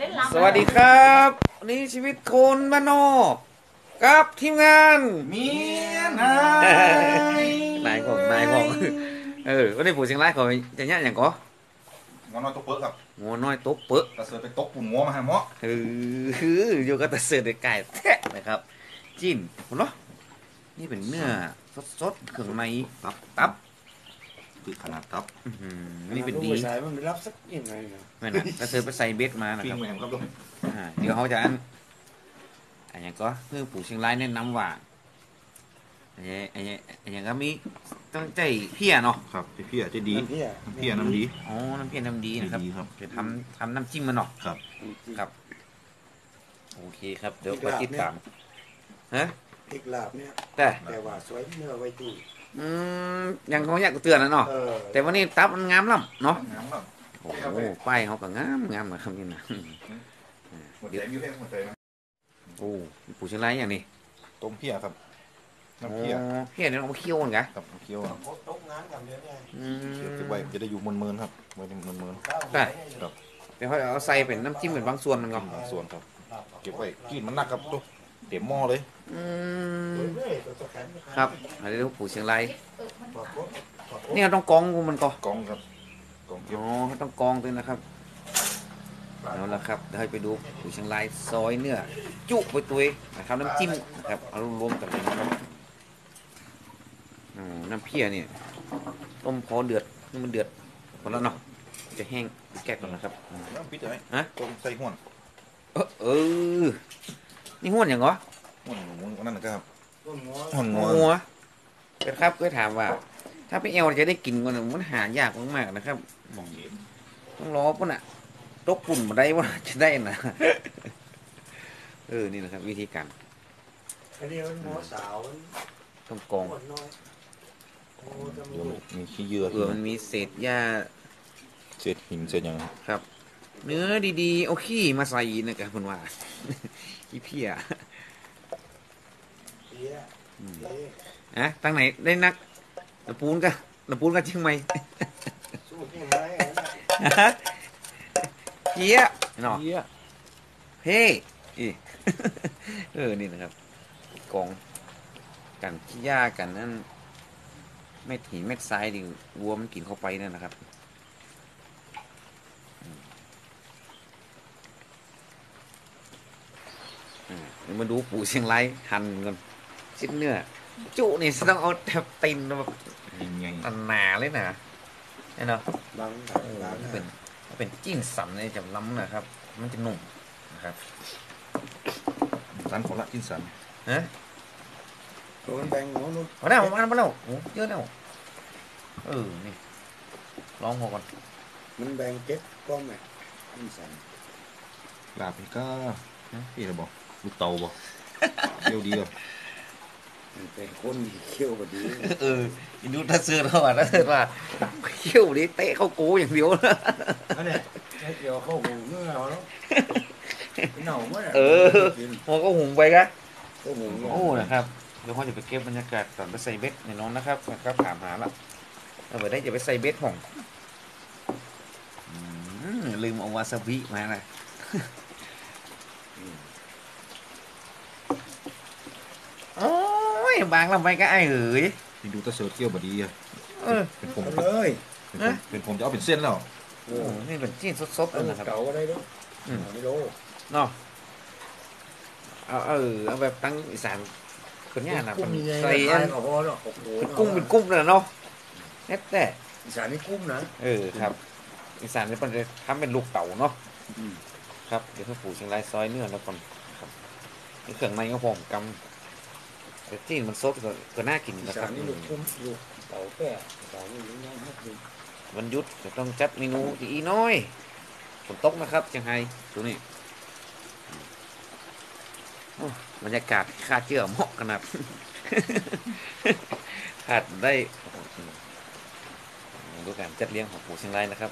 เล่นลำสวัสดีครับวันนี่ชีวิตคนบ้านนอกกับทีมงานเมียนายนายของนายของเออวันนี้ผู้เชียงรายเขาจะเนี่ยอย่างก็งอนนอยตัวเปิ้ลครับงัวน้อยโต๊ะเป๊ะกระเสือไปตกปุ่นงัวมาหาหมอเอออยู่กับตะเสือเด็กไก่แท้นะครับ จิ้นคุณเนาะนี่เป็นเนื้อสดๆเครื่องในตับตับ คือขนาดทับอื้อหือนี่เป็นดีสายมันไม่รับสักยังไงนะแม่นนะตะเสือไปใส่เบ็ดมานะปิ้คงรับแหวมครับลูกอ่าเดี๋ยวเขาจะอันอันอย่างก็เพื่อปู่เชียงรายแนะนำว่าอันนี้อันนี้อันอย่างก็มีต้องใจเพี้ยเนาะครับพี่อะจะดีพี่พี่อะน้ำดีอ๋อน้ำเพี้ยน้ำดีนะครับดีครับ จะทำทำน้ำจิ้มมันเนาะครับ ครับ โอเคครับเดี๋ยวไปติดตามฮะพริกลาบเนี่ย แต่ แต่ว่าสวยเนื้อไว้ตู้ อืมยังเขาอยากเตือนนะเนาะเออแต่วันนี้ตับมันงามล่ำเนาะงามครับโอ้โหป้ายเขาก็งามงามนะครับนี่นะหมดใจมีแค่หมดใจนะโอ้ปู่เชียงรายอย่างนี้ต้มเพี้ยครับอ๋อน้ำเพี้ยเพี้ยเนี่ยเรามาเคี่ยวกันกะกับเคี้ยวตกงานกับเดี๋ยวนี้อืเคี้ยวมเก็บไว้จะได้อยู่มืนๆครับไว้ในมืนแต่เดี๋ยวเขาจะเอาใส่เป็นน้ำจิ้มเป็นบางส่วนมันๆก็บางส่วนครับ เก็บไว้กินมันหนักครับตัว เต็มหม้อเลยอืมเรื่อยๆตัวตะแคงครับอันนี้ลูกปู่เชียงรายปอกปุ๊บปอกปุ๊บนี่เราต้องกรองมันก็กองครับกองเก็บอ๋อต้องกรองด้วยนะครับเอาละครับเดี๋ยวให้ไปดูปู่เชียงรายซอยเนื้อจุไปตัวเองนะครับน้ำจิ้มนะครับเอารวมๆกันเลยนะครับอ๋อน้ำเพี้ยเนี่ยต้มพอเดือดนี่มันเดือดหมดแล้วเนาะจะแห้งแก้ก่อนนะครับอืมน้ำปิดอะไรฮะต้มใส่ห่วนเออเออ นี่ห้วนอย่างเหรอห่วนหมูนั่นนะครับต้นหัวห่วนงัวงัวเป็นครับก็ถามว่า ถ้าไปเอวจะได้กินกันน่ะมันหายากมากๆนะครับต้องรอปุ่นอะตกปุ่นมาได้ว่าจะได้นะเออนี่นะครับ วิธีการอันนี้มันหัวสาวต้องกรองหัวน้อยโอ้จะมีเดี๋ยวมีขี้เยื่อเผื่อมันมีเศษหญ้าเศษหินเศษอย่างครับ เนื้อดีๆ เอาขี้มาใส่นะครับคุณว่า ขี้เพี้ยเพี้ยเอ๊ะอะตั้งไหนได้นักละปูนกะละปูนก็จริงไหมสู้ที่ไม้อะเพี้ยเนาะเหี้ยเฮ้อีเออนี่นะครับกองกันขี้หญ้ากันนั่นเม็ดหินเม็ดทรายดิวัวมันกินเข้าไปนั่นนะครับอืมอ่าเดี๋ยว มาดูปู่เชียงรายหั่นกันชิ้นเนื้อ จุนี่ต้องเอาแทบตีนแบบยังไงหนาๆเลยนะเนี่ยเนาะบางเออหลังเป็นเป็นจิ้นสันเลยจะล้ำนะครับ มันจะนุ่มนะครับสันของละจินสันฮะตัวมันแบ่งหัวนู้นมาแล้วมาแล้วมาแล้วโอ้เยอะแล้วเออนี่ลองหัวก่อนมันแบ่งเก็บกล้องไหมอินสันลาบนี่ก็พี่จะบอก ลูกเตาบอกเที่ยวดีอะมันเป็นคนที่เขี้ยวกว่าดีเอออินดูถ้าเสือแล้วอะถ้าเสือว่าเขี้ยวนี่เตะเข้าโกอย่างเดียวนะอันนี้ไอ้เกี่ยวเข้าหูเนื้อเอาแล้วเหน่าเมื่อเออหัวก็หุงไปกะเข้าหูโอ้นะครับเดี๋ยวพ่อจะไปเก็บบรรยากาศตอนไปใส่เบ็ดในน้องนะครับนะครับถามหาละเอาไปได้จะไปใส่เบ็ดห้องอืมลืมเอาวาซาบิมาเลย โอ้ย บางลำไปก็ไอ้เอ๋ยพี่ดูตะเสือเที่ยวบดีอะเออ เป็นผมเอาเลยเป็นผม เป็นผมจะเอาเป็นเส้นแล้วโอ้โอ้นี่เป็นจิ้นสดๆเอาเลยนะครับ เก่าก็ได้ด้วยอืม ไม่รู้เนาะเอาเออเอาแบบตั้งอีสานคนเนี้ยนะกุ้งยังไงใส่ใส่อันก็พอแล้วโอ้โหกุ้งเป็นกุ้งเลยเนาะแน่แต่ อีสานนี่กุ้งนะ เออครับอีสานนี่เป็นทำเป็นลูกเต่าเนาะอืม ครับเดี๋ยวพ่อปู่เชียงรายซอยเนื้อแล้วก่อนครับนี่เครื่องในก็พอผมกำ แต่ที่มันซดก็ก็น่ากินนะคสารับนี่ลูกกุ้งลูกเต่าแก่เต่านี่ลูกน้องฮักดีวันหยุดจะต้องจัดเมนูอีน้อยฝนตกนะครับเชียงไฮ้ตัวนี้โอ้บรรยากาศคาดเจือเหมาะขนาด ขาดได้ดูการจัดเลี้ยงของปู่เชียงรายนะครับ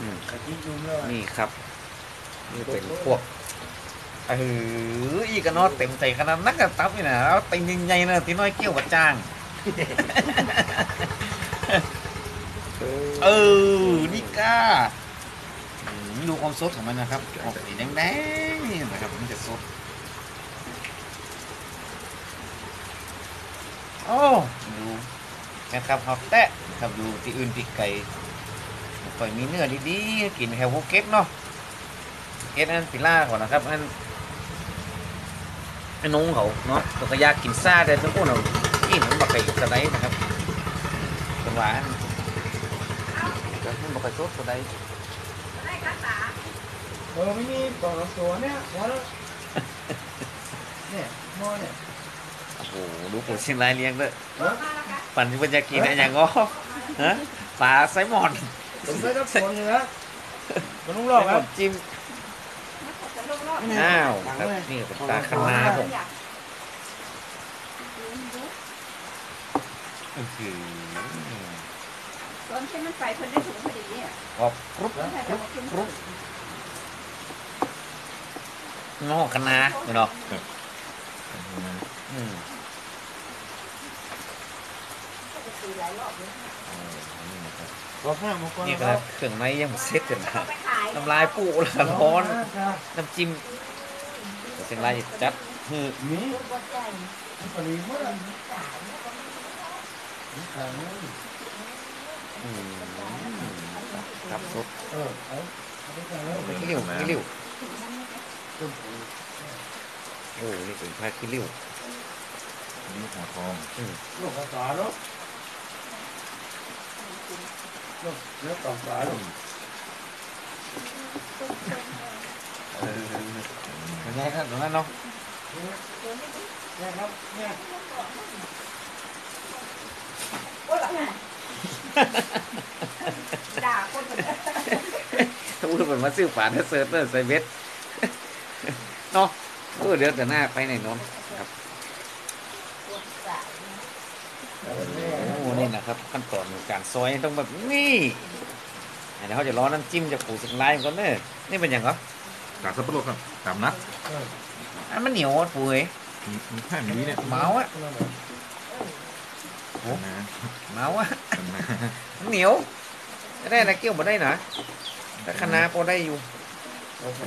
อืมกะทิยุ่มแล้วนี่ครับ นี่เป็นพวก เอออีกกันเนาะเต็มใจขนาดนักกับตับนี่นะแล้วเต็มใหญ่ๆนะที่น้อยเกี้ยวกับจ้าง เออ นี่ก้าดูความสดของมันนะครับออกสีแดงๆนี่นะครับมันจะสดโอ้ดูนะครับเขาแตะครับดูที่อื่นที่ไก่ค่อยมีเนื้อดีๆกินแค่พวกเก็ตเนาะเก็ตอันฟิล่าก่อนนะครับอัน อันนงเขาเนาะตัวก็อยากกินซ่าแต่ทั้งพวกเรากินมันบักไก่สไลด์นะครับเป็นหวานแล้วมันบักไก่สดสไลด์เออไม่มีกล่องตัวเนี่ยหัวแล้วเนี่ยหม้อเนี่ยโอ้โหดูปุ๋ยเชียงรายเลี้ยงด้วยเออปั่นที่บรรยากินอะไรอย่างง้อฮะปลาไซมอนผมได้รับผลอยู่แล้วมันต้องรไซอบคมรัอบนจิ้ม อ้าวครับนี่เป็นปลาคะน้าผมอื้อหือตอนที่มันไปเพิ่นได้ถุงพอดีเนี่ยกรอบกรุบเพิ่นให้แต่มากินกรุบงอกคะน้าเนาะอืมหลายรอบเลย ขอข้าวมาก่อนนี่ก็เครื่องในยังไม่เสร็จกันนะเอาไปขายน้ำลายปูแล้วร้อน น้ำจิ้มเชียงรายจัดฮือมีบ่ใจปรีหมดอะอืมครับสดเออเอาเอาไปกันแล้วขี้ริ้วขี้ริ้วโอ้นี่เป็นผ้าขี้ริ้วนี่หัวทองลูกภาษาเนาะ ลูกเนื้อต่อสาลูกเป็นไงครับตรงนั้นเนาะเนี่ยครับเนี่ยโอ้ยด่าคนถ้าพูดเป็นมาซื้อฝาถ้าเซิร์ฟเนอร์ใส่เบ็ดเนาะเออเดี๋ยวแต่หน้าไปไหนนนครับโอ้ นี่นะครับ ขั้นตอนของการซอยต้องแบบนี้เดี๋ยวเขาจะร้อนน้ำจิ้มจะปูสิงลายมันก่อนเนอะนี่เป็นอย่างเหรอกาสับปะรดครับตามนัดอันมันเหนียวอะปุ๋ยมีมีแค่นี้เนี่ยเมาอะนะเมาอะนะมันเหนียวจะได้อะไรเกี่ยวมาได้นะถ้าคณะพอได้อยู่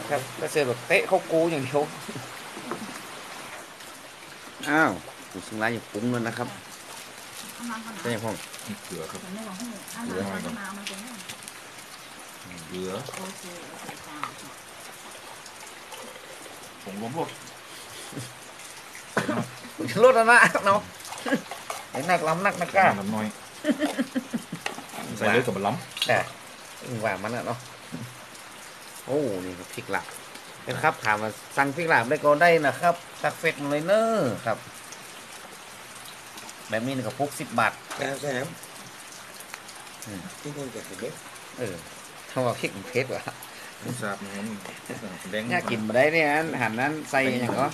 ครับถ้าเจอแบบเตะเข้ากูอย่างเดียวอ้าวปูสิงลายอย่าปรุงเลยนะครับ ใช่ไหมพ่อเกลือครับมันไม่ว่าให้อันนั้นมามันเป็นเกลือโอเคโอเคจ้าผงรวมรสลดแล้วนะเนาะไอ้นักล้ำนักนักกล้าน้ำน้อยใส่เลยกับมันล้แต่อึ้งว่ามันอะเนาะโอ้นี่ครับพริกหลักนะครับถามมาสั่งพริกหลักได้ก็ได้นะครับตักเฟกมาเลยเนอะครับ แบบนี้นี่ก็พุกสิบบาทแซ่บแซ่บอืมที่คนจะเด็กเออถ้าว่าพริกมันเผ็ดว่ะำนี่สาบนี่แดงเนี่ยกินมาได้เนี่ยอันอาหันนั้นใส่อย่างก็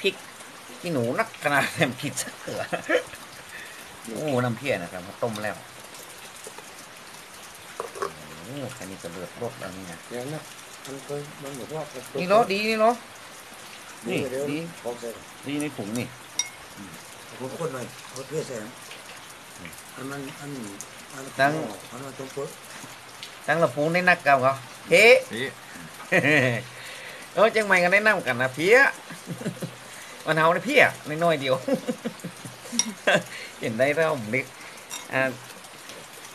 พริกขี้หนูนักขนาดแถมผิดสักเถื่อโอ้น้ำเพี้ยนะครับมาต้มแล้วโอ้แค่นี้ก็เลือดรสแล้วนี่นะอย่างนั้นมันเคยมันบอกว่านี่รสดีนี่รสนี่ดีบอกเสร็จดีในถุงนี่ ผมคนหน่อยเขาเพื่อแสงอันมันอันอันอันมันตรงปุ๊บตั้งละปูในนักเก่าเขาเฮ้นี่เออจังไม่กันได้นำกันนะเพี้ยมันเอาในเพี้ยน้อยๆเดียว เห็นได้แล้วผมเล็กอ่า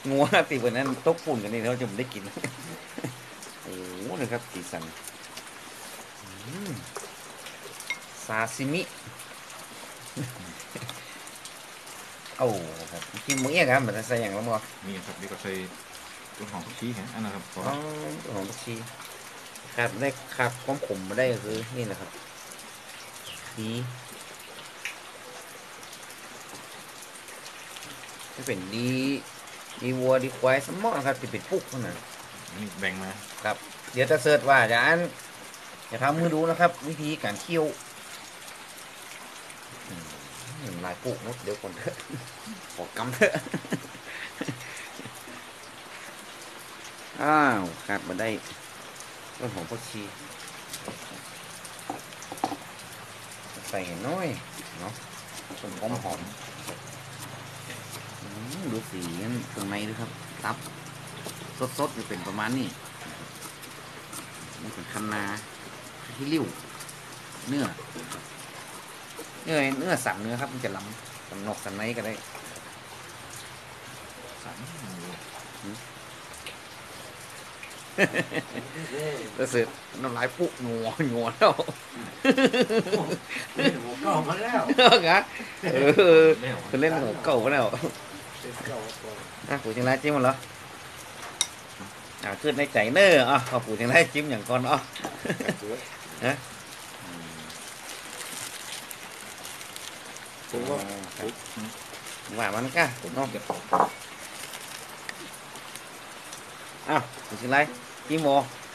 งัวตีวันนั้นตกปุ่นกันนี่เราจะไม่ได้กินโอ้โหนะครับสีสันอืมซาซิมิ โอ้ครับกินมื้อเอี้ยครับเหมือนใส่อย่างละมั้งนี่ครับนี่ก็ใส่ต้นหอมผักชีฮะอันนั้นครับพออ๋อตัวของชีขาดได้ขาดความขมมาได้ก็คือนี่แหละครับดีที่เป็นดีดีวัวดีควายสมอนะครับที่เป็นปุกเท่านั้นนี่แบ่งมาครับ เดี๋ยวจะเสิร์ชว่าจะอันจะทำมือดูนะครับ วิธีการเคี่ยว อืมลายปุกนดเดี๋ยวคนเถอะขอกำเถอะอ้าวขาดมาได้ต้นหอมผักชีใส่น้อยเนาะต้นหอมหอมดูสีกันตรงในด้วยครับ ตับ สดๆจะเป็นประมาณนี้มันเป็นคันนาที่ริ้ว เนื้อ เนื้อเนื้อสันเนื้อครับมันจะล้ำสันนอกสันในก็ได้สันแล้วเสร็จน้ำลายปุ๊งัวงัวแล้วหัวเก่ามาแล้วกะเออเป็นเล่นหัวเก่ามาแล้วเป็นเก่าก่อนอะปู่เชียงรายจิ้มหมดเหรออ่าขึ้นในใจเนออะเอาปู่เชียงรายจิ้มอย่างก่อนอะ ผมว่าว่ามันก็เนาะอ้าวปู่เชียงรายจิ้มโม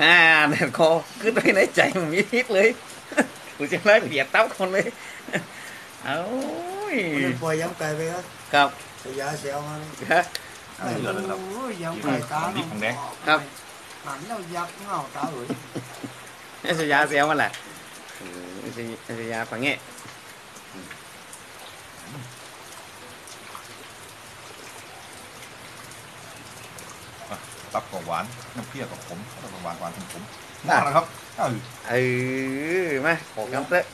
อ่าเด็ดคอขึ้นไปในใจมันมีพิษเลยปู่เชียงรายเหยียดเต้าคนเลยเอ้ยมันปล่อยย้ำไก่ไปครับครับสยาเสียวมาฮะโอ้ยย้ำไก่ตาดิบของแดงครับหันแล้วยักษ์เงาตาเอ๋ยไอ้สยาเสียวมันแหละเออไอ้สยไอ้สยาฝังเงี้ย ตับกับหวานน้ำเปรี้ยวกับขมตับกับหวานหวานขมขมน่าแล้วครับเออเออมาขอกำเตะ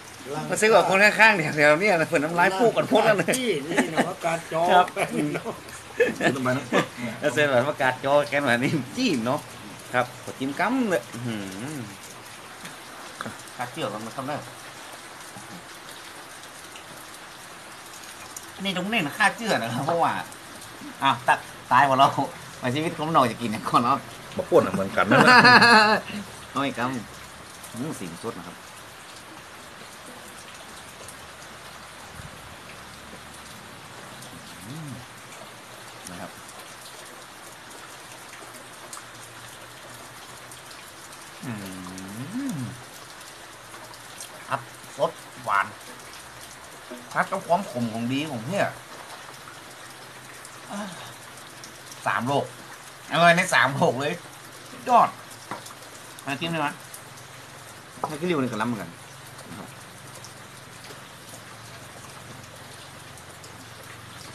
มาซื้อกับคนข้างๆเดี๋ยวเดี๋ยวเนี่ยเผื่อน้ำลายปูกันพุดแล้วเลยที่นี่นะว่าการจอครับแป้งเนาะต้นไม้นะแล้วเสร็จแบบประกาศจอแกนแบบนี้จี้เนาะครับกดจิ้มกั๊มเลยอื้อหือข้าเชื่อกันมาครับเนอะอันนี้ตรงนี้นะข้าเชื่อนะครับเพราะว่าอ้าวตักตายหมดแล้ว มาชีวิตของเราจะกินอย่างก่อนเนาะบอกพ่นเหมือนกันนั่นแหละเอาอีกคำอืมสิ่งสดนะครับอืมนะครับ อืมครับสดหวานครับกับความขมของดีของเนี่ยอ่า สามโลกเอาเลยในสามโลกเลยยอดมาจิ้มได้ไหมให้กิริวนี่ก็ล้ำเหมือนกัน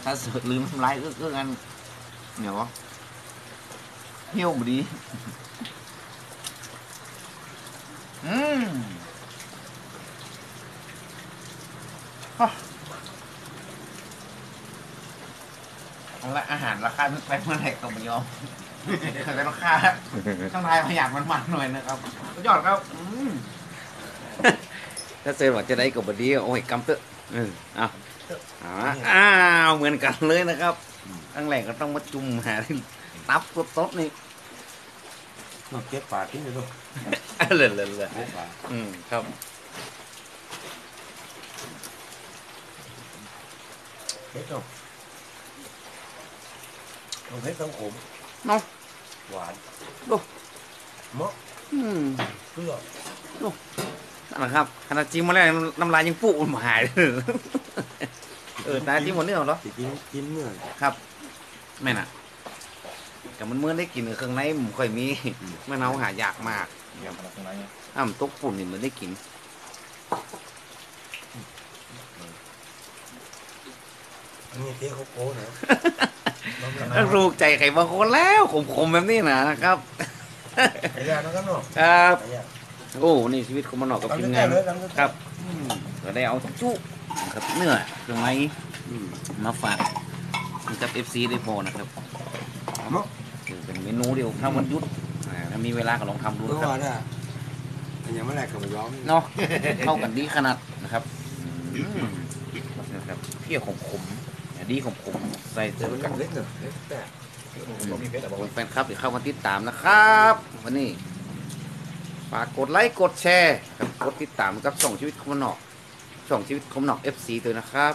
ถ้าเสือกลืมทำลายเอื้อเอื้อกันเหนียวเหี้ยวบดีอืม เอาละอาหารราคาไปเมื่อไหร่ก็ไม่ยอมแต่ราคาข้างในพยายามมันๆหน่อยนะครับสุดยอดครับอืมถ้าเซอร์ว่าจะได้กับบดีโอ้ยกำเตอะเออเอาเอาละอ้าวเหมือนกันเลยนะครับครั้งแรกก็ต้องมาจุ่มหาตับสดๆนี่มาเก็บปาดทิ้งเลยลูกเลยเลยเลยเก็บปาดอืมครับเก็บเนาะต้องเพ็ดต้องขมเนาะหวานดูเหมาะอืมเปรี้ยวนั่นแหละครับขนาดจิ้มมาแล้วน้ำลายยังปุมันหายเลยเออตาจิ้มหมดเนี่ยเหรอสิกินกินเนื้อครับแม่น่ะแต่มันเมื่อได้กินเครื่องในมันค่อยมีมะนาวหายากมากเยี่ยมขนาดไหนเนี่ยอ้าวตกปุ่นนี่มันได้กินอันนี้เจ๊เขาโก้นะ ลองกันแล้วรู้ใจใครบางคนแล้วขมๆแบบนี้นะครับไอ้ยานะครับเนาะครับไอ้ยาโอ้นี่ชีวิตของมันออกกับทำทีมได้งานเลยทำได้ครับอืมก็ได้เอาจุครับเนื้อเครื่องในอืมมาฝากกับเอฟซีได้พอนะครับเนาะถือเป็นเมนูเดียวถ้าวันหยุดอ่าถ้ามีเวลาก็ลองทำดูเพราะนะครับว่าเนี่ยอันยังไม่แรกกับย้อมเนาะเข้ากันดีขนาดนะครับอืมนะครับเที่ยวขมๆอย่าดีขมๆ ใส่เจอกันเล็กเนอะเล็กแต่ผมมีเพชรแต่บอกขอบคุณแฟนครับที่เข้ามาติดตามนะครับ วันนี้ฝากกดไลค์กดแชร์ครับกดติดตามกับส่องชีวิตคมนอกส่องชีวิตคมนอก FC ตัวนะครับ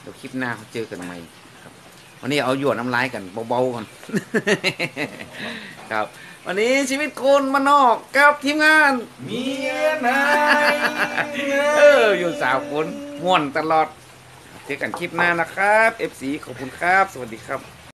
เดี๋ยวคลิปหน้าเขาเจอกันใหม่ครับ วันนี้เอาหยวนน้ำลายกันเบาๆกันครับ วันนี้ชีวิตคนมานอกกับทีมงานเมียนายเอออยู่สาวคนม่วนตลอด เจอกันคลิปหน้านะครับ FC ขอบคุณครับ สวัสดีครับ